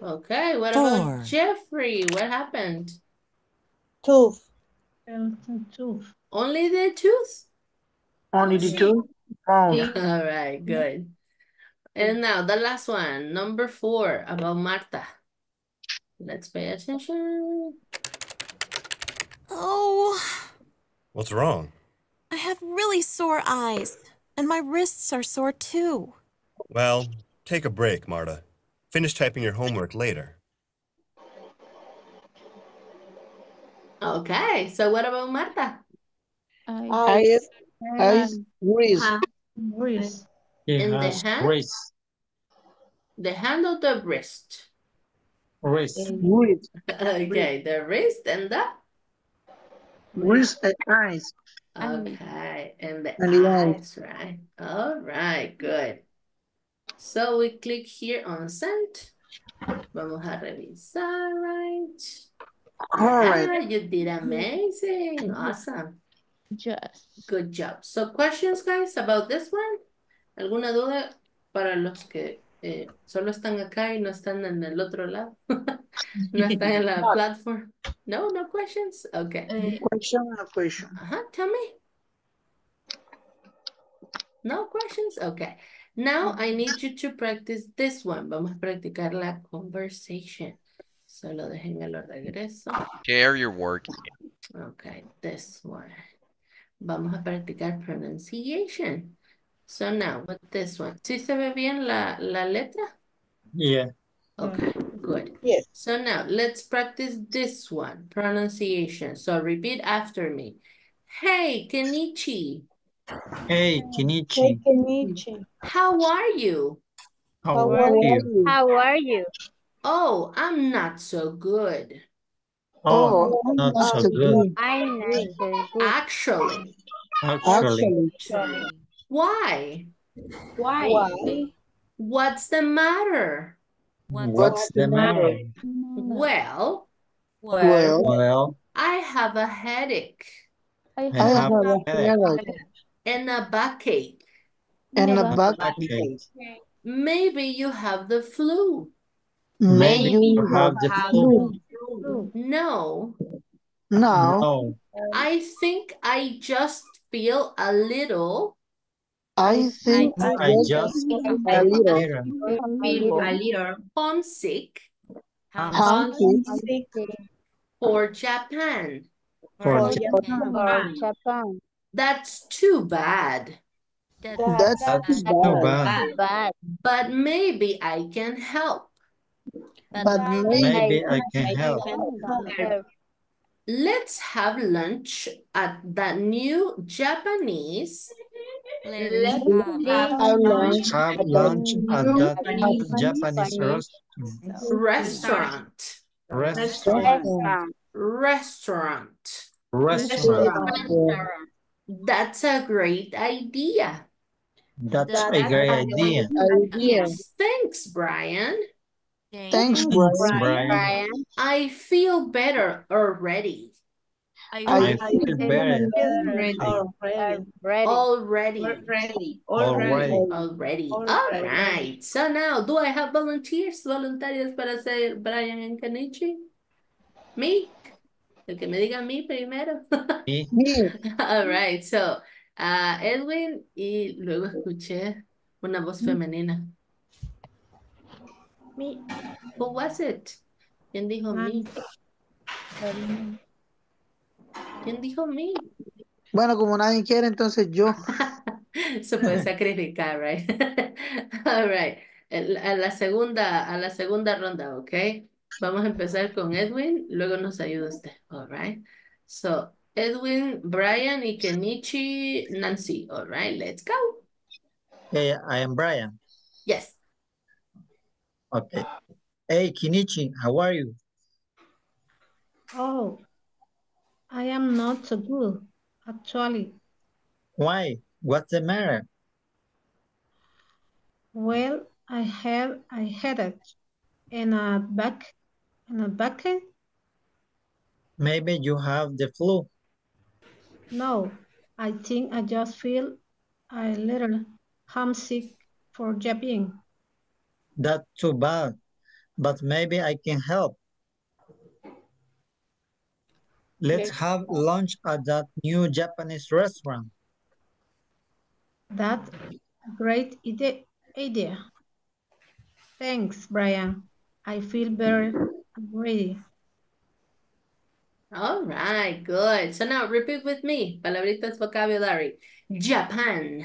Okay, what Four. about Jeffrey? What happened? Tooth. Tooth. Only the tooth? Only the two? Oh. oh. (laughs) All right, good. And now the last one, number four, about Marta. Let's pay attention. Oh, What's wrong? I have really sore eyes, and my wrists are sore too. Well, take a break, Marta. Finish typing your homework later. Okay, so what about Marta? Eyes, eyes, wrist. Wrist. He In the hand? wrist. The hand of the wrist. Wrist. Wrist, Okay, the wrist and the wrist and eyes. okay, and the And the eyes. eyes, right? All right, good. So we click here on send. Vamos a revisar, right? All right. you did amazing. Awesome. Yes. Good job. So questions, guys, about this one? ¿Alguna duda para los que eh, solo están acá y no están en el otro lado? (laughs) No están en la (laughs) platform? No, no questions? Okay. Question, no question. Uh-huh, tell me. No questions? Okay. Now I need you to practice this one. Vamos a practicar la conversation. Solo déjenme lo regreso. Share your work. Okay, this one. Vamos a practicar pronunciation. So now with this one. ¿Sí se ve bien la, la letra? Yeah. Okay, good. Yes. So now let's practice this one, pronunciation. So repeat after me. Hey, Kenichi, Hey, Kenichi. Hey, Kenichi. how are you? How How are are you? you? How are you? Oh, I'm not so good. Oh, Oh, not not so so good. good. I'm not so good. Actually, Actually, Actually, why? Why? Why? What's the matter? what's the matter? Well, well, Well, I have a headache I I have have a a headache. headache and a backache. and a and a back. backache. Maybe you have the flu. Maybe Maybe you you have have the flu. flu. No, No, I think I just feel a little I think I I just just a little Feel a little homesick homesick for Japan. for For Japan. For Japan. That's too bad. That's That's too too bad. bad. But But maybe I can help. But maybe Maybe I can help. help. Let's have lunch at that new Japanese Let's have lunch Have lunch at that Japanese Japanese restaurant. restaurant. Restaurant. Restaurant. Restaurant. That's a great idea. That's a great idea. idea. Thanks, Brian. Thanks, Thanks, Brian. Brian. Brian. I feel better already. I I feel better ready. Already. Ready. Already. Ready. already. Already. Already. right. So now, do I have volunteers, voluntarios para ser Brian and Kenichi? Me? El que me diga me primero. Me. (laughs) Me. All right. So, uh, Edwin y luego escuché una voz femenina. Me. Who was it? ¿Quién dijo me? ¿Quién dijo me? Bueno, como nadie quiere, entonces yo. (laughs) Se puede sacrificar, right? (laughs) All right. A la segunda, a la segunda ronda, ¿ok? Vamos a empezar con Edwin, luego nos ayuda usted, all right? So, Edwin, Brian y Kenichi, Nancy, all right, let's go. Hey, I am Brian. Yes. Okay. Hey, Kinichi, how are you? Oh, I am not so good, actually. Why? What's the matter? Well, I have a headache and a back and a backache. Maybe you have the flu. No, I think I just feel a little homesick for Japan. That's too bad, but maybe I can help. Let's have lunch at that new Japanese restaurant. That's a great ide- idea. Thanks, Brian. I feel very ready. All right, good. So now repeat with me. Palabritas vocabulary. Japan.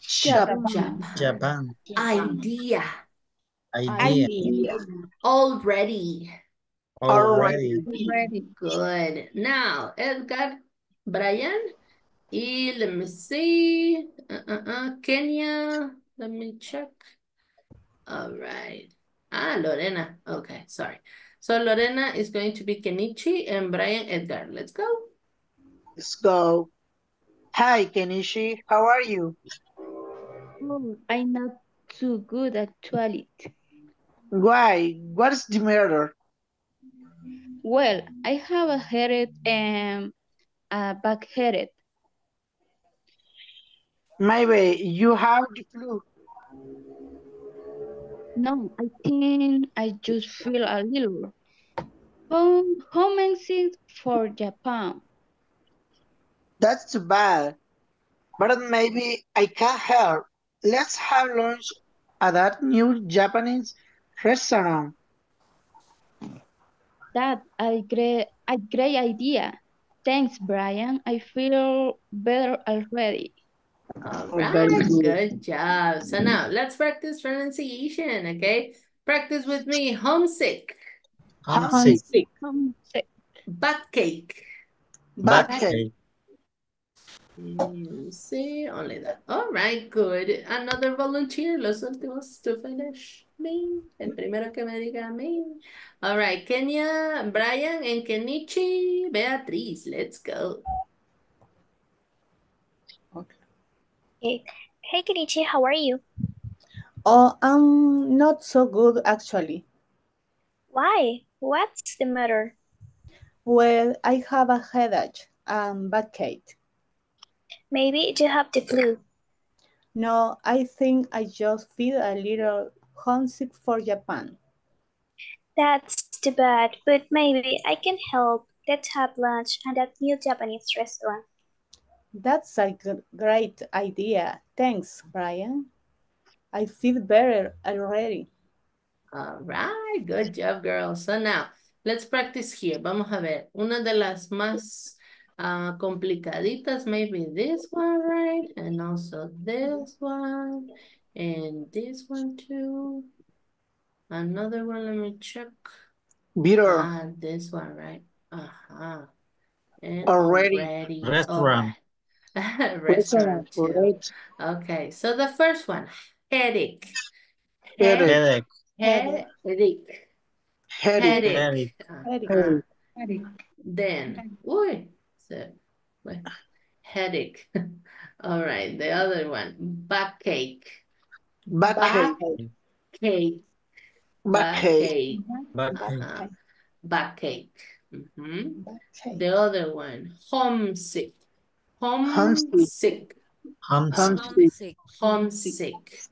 Japan. Japan. Japan. Idea. Idea. Already. Already. Ready. Good. Now, Edgar, Brian, y let me see. Uh, uh, uh, Kenya. Let me check. All right. Ah, Lorena. Okay, sorry. So Lorena is going to be Kenichi and Brian Edgar. Let's go. Let's go. Hi, Kenichi. How are you? Oh, I'm not too good actually. Why? What's the matter? Well, I have a headache and a back headache. Maybe you have the flu. No, I think I just feel a little home homesick for Japan. That's too bad. But maybe I can help. Let's have lunch at that new Japanese restaurant. That a great a great idea. Thanks, Brian. I feel better already. All right, very good. good job. So now let's practice pronunciation, okay? Practice with me. Homesick, Homesick. Homesick. backache. Backache. See, only that. All right, good. Another volunteer, los últimos to finish. Me, el primero que me diga me. All right, Kenya, Brian, and Kenichi, Beatriz, let's go. Okay. hey Kenichi, how are you? Oh, I'm not so good actually. Why? What's the matter? Well, I have a headache and backache. Maybe you have the flu. No, I think I just feel a little homesick for Japan. That's too bad, but maybe I can help. Let's have lunch at that new Japanese restaurant. That's a great idea. Thanks, Brian. I feel better already. All right, good job, girls. So now, let's practice here. Vamos a ver, una de las más ah, complicaditas, maybe this one, right? And also this one, and this one too. Another one, let me check. Bitter. Ah, this one, right? Uh-huh. Already. already. All Restaurant. right. (laughs) Restaurant too. Right. Okay, so the first one, headache. Headache. Headache. Headache. Headache. Headache. Headache. Uh-huh. Then, uy, so, wait, headache. (laughs) All right, the other one, backache. Backache. Backache. Backache. Backache. Uh-huh. Backache. Mhm. The other one, homesick. Homesick. Homesick. Homesick.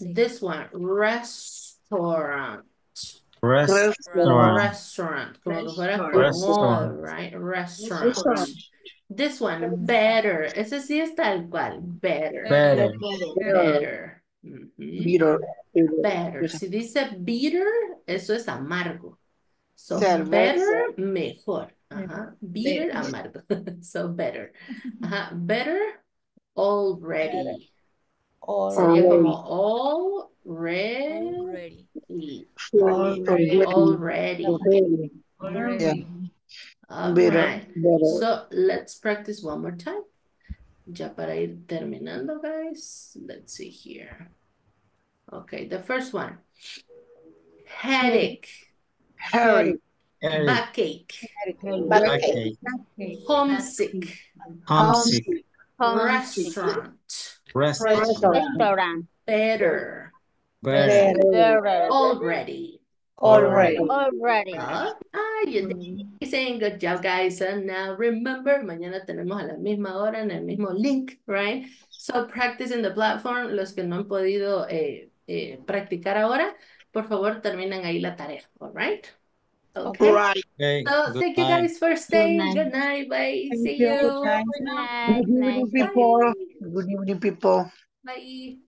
This one, restaurant. Restaurant. Restaurant. Como que fuera con Restaurant. Right? Restaurant. Restaurant. This one, better. Ese sí es tal cual. Better. Better. Better. Ujú. Bitter. Mm-hmm. Better. Si dice bitter, eso es amargo. So Cerveza. better, mejor. Ajá. Bitter, amargo. (laughs) So better. Ajá. Better, already. Sería como already. Already. Already. Yeah. All Better. right. Better. So let's practice one more time. Ya para ir terminando, guys. Let's see here. Okay, the first one. Headache. Headache. Headache. Backache. Backache. Homesick. Homesick. Restaurant. Restaurant. Restaurant. Better. Better. Already. Already. Already. Ah, saying good job, guys. And now remember, mañana tenemos a la misma hora en el mismo link, right? So practice in the platform. Los que no han podido eh, eh, practicar ahora, por favor, terminen ahí la tarea, all right? Okay. Right. Okay, So good thank you night. guys for staying. Good night. Bye. See you. Good evening, people. Good evening, people. Bye.